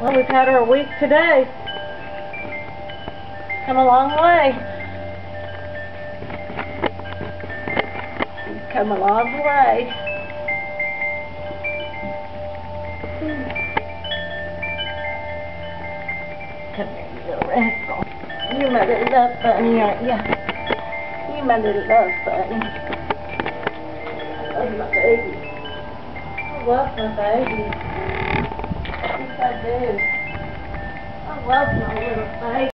Well, we've had her a week today. Come a long way. Come a long way. Come here, you little rascal. You're my little love bunny, aren't you? You're my little love bunny. I love my baby. I love my baby. Do. I love my little baby.